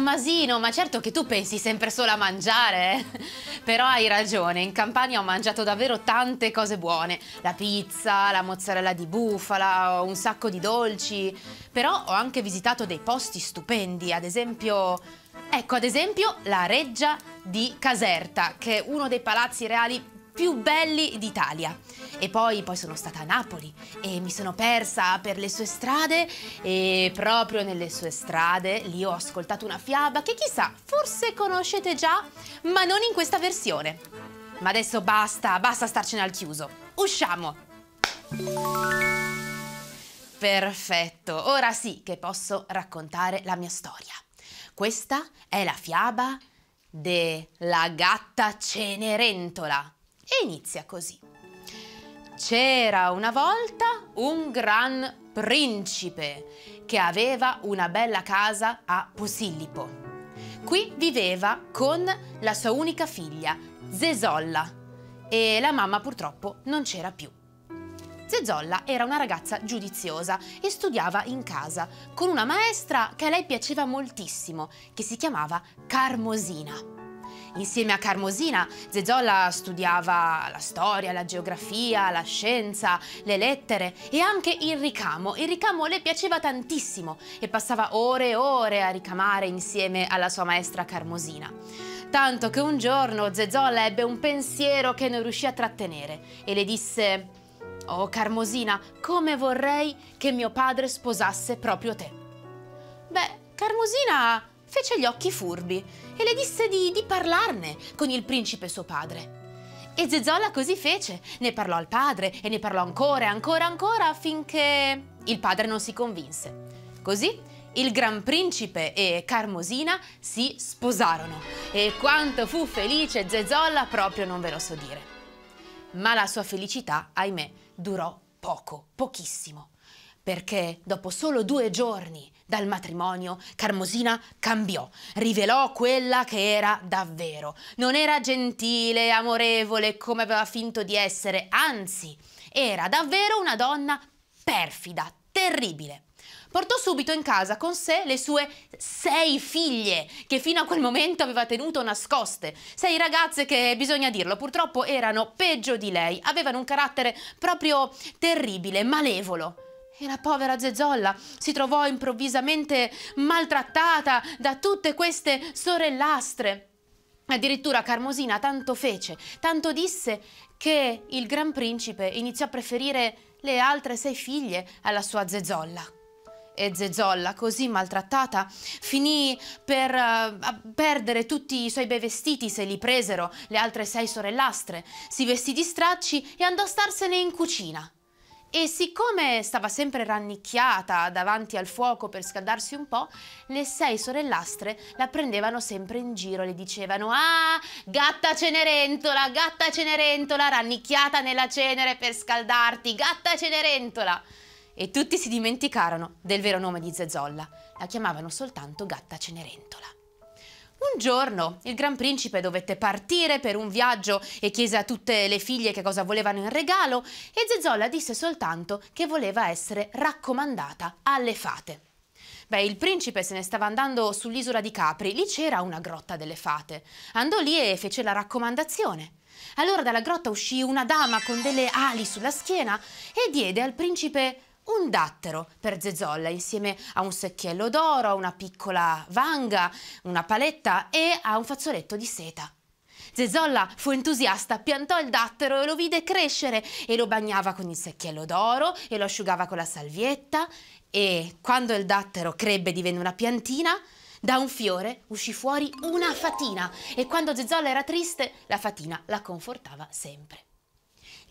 Tommasino, ma certo che tu pensi sempre solo a mangiare, eh? Però hai ragione, in Campania ho mangiato davvero tante cose buone. La pizza, la mozzarella di bufala, un sacco di dolci. Però ho anche visitato dei posti stupendi, ad esempio... Ecco, ad esempio, la Reggia di Caserta, che è uno dei palazzi reali più belli d'Italia. E poi, poi sono stata a Napoli e mi sono persa per le sue strade e proprio nelle sue strade lì ho ascoltato una fiaba che chissà, forse conoscete già, ma non in questa versione. Ma adesso basta, basta starcene al chiuso. Usciamo! Perfetto, ora sì che posso raccontare la mia storia. Questa è la fiaba della gatta Cenerentola e inizia così. C'era una volta un gran principe che aveva una bella casa a Posillipo. Qui viveva con la sua unica figlia, Zesolla, e la mamma purtroppo non c'era più. Zezolla era una ragazza giudiziosa e studiava in casa con una maestra che a lei piaceva moltissimo, che si chiamava Carmosina. Insieme a Carmosina, Zezolla studiava la storia, la geografia, la scienza, le lettere e anche il ricamo. Il ricamo le piaceva tantissimo e passava ore e ore a ricamare insieme alla sua maestra Carmosina. Tanto che un giorno Zezolla ebbe un pensiero che non riuscì a trattenere e le disse «Oh Carmosina, come vorrei che mio padre sposasse proprio te!» Beh, Carmosina fece gli occhi furbi e le disse di, di parlarne con il principe suo padre. E Zezolla così fece, ne parlò al padre e ne parlò ancora e ancora ancora finché il padre non si convinse. Così il gran principe e Carmosina si sposarono e quanto fu felice Zezolla proprio non ve lo so dire. Ma la sua felicità, ahimè, durò poco, pochissimo, perché dopo solo due giorni dal matrimonio, Carmosina cambiò, rivelò quella che era davvero. Non era gentile, amorevole come aveva finto di essere, anzi, era davvero una donna perfida, terribile. Portò subito in casa con sé le sue sei figlie, che fino a quel momento aveva tenuto nascoste. Sei ragazze che, bisogna dirlo, purtroppo erano peggio di lei, avevano un carattere proprio terribile, malevolo. E la povera Zezolla si trovò improvvisamente maltrattata da tutte queste sorellastre. Addirittura Carmosina tanto fece, tanto disse, che il gran principe iniziò a preferire le altre sei figlie alla sua Zezolla. E Zezolla, così maltrattata, finì per uh, perdere tutti i suoi bei vestiti se li presero le altre sei sorellastre, si vestì di stracci e andò a starsene in cucina. E siccome stava sempre rannicchiata davanti al fuoco per scaldarsi un po', le sei sorellastre la prendevano sempre in giro, le dicevano «Ah, gatta Cenerentola, gatta Cenerentola, rannicchiata nella cenere per scaldarti, gatta Cenerentola!» E tutti si dimenticarono del vero nome di Zezolla, la chiamavano soltanto gatta Cenerentola. Un giorno il Gran Principe dovette partire per un viaggio e chiese a tutte le figlie che cosa volevano in regalo e Zezolla disse soltanto che voleva essere raccomandata alle fate. Beh, il principe se ne stava andando sull'isola di Capri, lì c'era una grotta delle fate. Andò lì e fece la raccomandazione. Allora dalla grotta uscì una dama con delle ali sulla schiena e diede al principe un dattero per Zezolla insieme a un secchiello d'oro, a una piccola vanga, una paletta e a un fazzoletto di seta. Zezolla fu entusiasta, piantò il dattero e lo vide crescere e lo bagnava con il secchiello d'oro e lo asciugava con la salvietta e quando il dattero crebbe e divenne una piantina, da un fiore uscì fuori una fatina e quando Zezolla era triste la fatina la confortava sempre.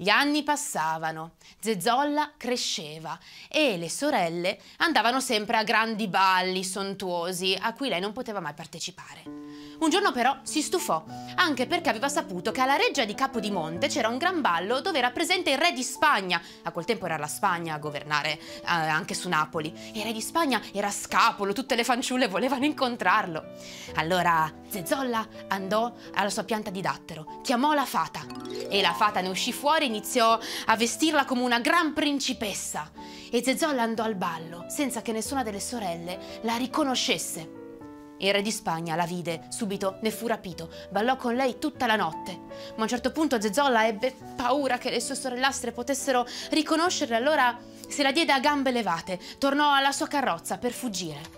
Gli anni passavano, Zezolla cresceva e le sorelle andavano sempre a grandi balli sontuosi a cui lei non poteva mai partecipare. Un giorno però si stufò, anche perché aveva saputo che alla reggia di Capodimonte c'era un gran ballo dove era presente il re di Spagna. A quel tempo era la Spagna a governare eh, anche su Napoli. Il re di Spagna era scapolo, tutte le fanciulle volevano incontrarlo. Allora Zezolla andò alla sua pianta di dattero, chiamò la fata e la fata ne uscì fuori e iniziò a vestirla come una gran principessa. E Zezolla andò al ballo senza che nessuna delle sorelle la riconoscesse. Il re di Spagna la vide, subito ne fu rapito, ballò con lei tutta la notte. Ma a un certo punto Zezolla ebbe paura che le sue sorellastre potessero riconoscerle, allora se la diede a gambe levate, tornò alla sua carrozza per fuggire.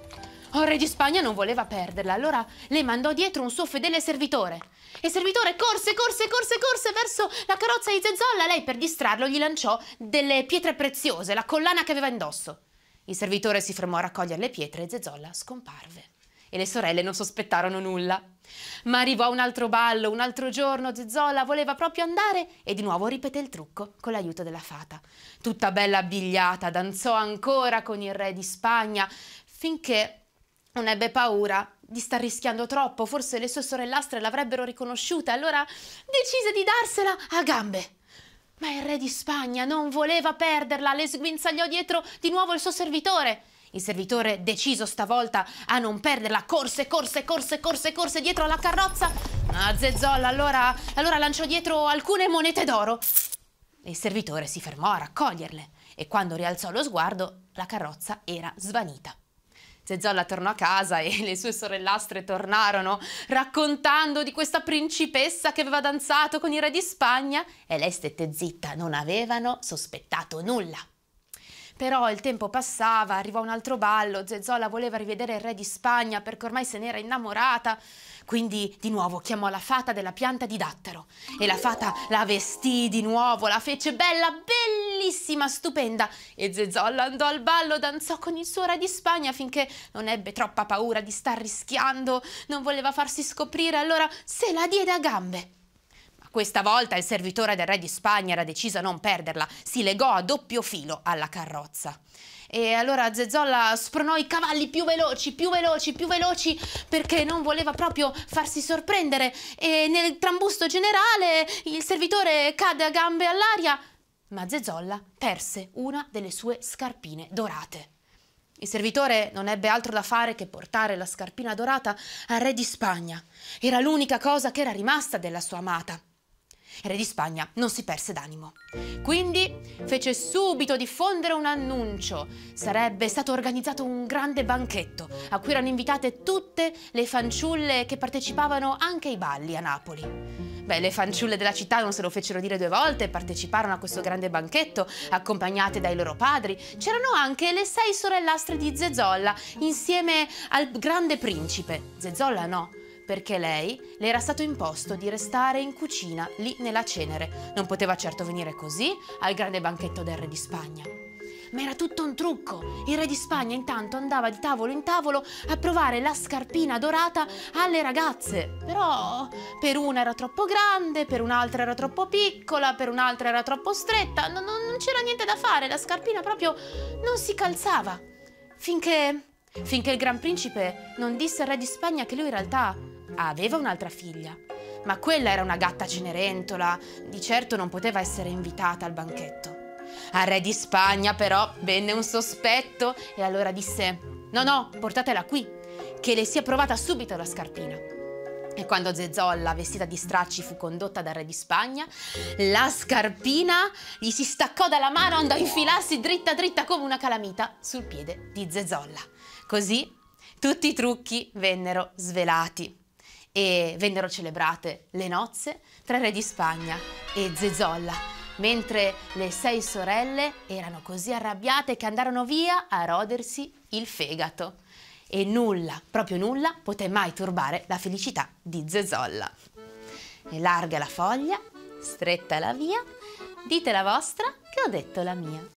Oh, il re di Spagna non voleva perderla, allora le mandò dietro un suo fedele servitore. E il servitore corse, corse, corse, corse verso la carrozza di Zezolla. Lei, per distrarlo, gli lanciò delle pietre preziose, la collana che aveva indosso. Il servitore si fermò a raccogliere le pietre e Zezolla scomparve e le sorelle non sospettarono nulla. Ma arrivò un altro ballo, un altro giorno, Zezzola voleva proprio andare e di nuovo ripeté il trucco con l'aiuto della fata. Tutta bella abbigliata, danzò ancora con il re di Spagna finché non ebbe paura di star rischiando troppo, forse le sue sorellastre l'avrebbero riconosciuta, allora decise di darsela a gambe. Ma il re di Spagna non voleva perderla, le sguinzagliò dietro di nuovo il suo servitore il servitore, deciso stavolta a non perderla, corse, corse, corse, corse, corse dietro alla carrozza. Ma Zezzolla allora, allora lanciò dietro alcune monete d'oro. Il servitore si fermò a raccoglierle e quando rialzò lo sguardo la carrozza era svanita. Zezzolla tornò a casa e le sue sorellastre tornarono raccontando di questa principessa che aveva danzato con il re di Spagna e lei stette zitta, non avevano sospettato nulla. Però il tempo passava, arrivò un altro ballo, Zezzola voleva rivedere il re di Spagna perché ormai se n'era innamorata. Quindi di nuovo chiamò la fata della pianta di dattero e la fata la vestì di nuovo, la fece bella, bellissima, stupenda e Zezzolla andò al ballo, danzò con il suo re di Spagna finché non ebbe troppa paura di star rischiando, non voleva farsi scoprire, allora se la diede a gambe. Questa volta il servitore del re di Spagna era deciso a non perderla, si legò a doppio filo alla carrozza. E allora Zezzolla spronò i cavalli più veloci, più veloci, più veloci, perché non voleva proprio farsi sorprendere. E nel trambusto generale il servitore cadde a gambe all'aria, ma Zezzolla perse una delle sue scarpine dorate. Il servitore non ebbe altro da fare che portare la scarpina dorata al re di Spagna. Era l'unica cosa che era rimasta della sua amata. Re di Spagna non si perse d'animo. Quindi fece subito diffondere un annuncio. Sarebbe stato organizzato un grande banchetto a cui erano invitate tutte le fanciulle che partecipavano anche ai balli a Napoli. Beh, le fanciulle della città non se lo fecero dire due volte, parteciparono a questo grande banchetto, accompagnate dai loro padri. C'erano anche le sei sorellastre di Zezolla, insieme al grande principe. Zezolla no, perché lei le era stato imposto di restare in cucina lì nella cenere. Non poteva certo venire così al grande banchetto del re di Spagna. Ma era tutto un trucco. Il re di Spagna intanto andava di tavolo in tavolo a provare la scarpina dorata alle ragazze. Però per una era troppo grande, per un'altra era troppo piccola, per un'altra era troppo stretta. Non, non c'era niente da fare, la scarpina proprio non si calzava. Finché finché il Gran Principe non disse al re di Spagna che lui in realtà aveva un'altra figlia. Ma quella era una gatta cenerentola, di certo non poteva essere invitata al banchetto. Al re di Spagna però venne un sospetto e allora disse no no, portatela qui, che le sia provata subito la scarpina. E quando Zezzolla, vestita di stracci, fu condotta dal re di Spagna, la scarpina gli si staccò dalla mano e andò a infilarsi dritta dritta come una calamita sul piede di Zezzolla. Così tutti i trucchi vennero svelati e vennero celebrate le nozze tra re di Spagna e Zezolla, mentre le sei sorelle erano così arrabbiate che andarono via a rodersi il fegato. E nulla, proprio nulla, poté mai turbare la felicità di Zezolla. E larga la foglia, stretta la via, dite la vostra che ho detto la mia.